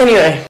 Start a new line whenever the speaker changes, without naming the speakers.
Anyway,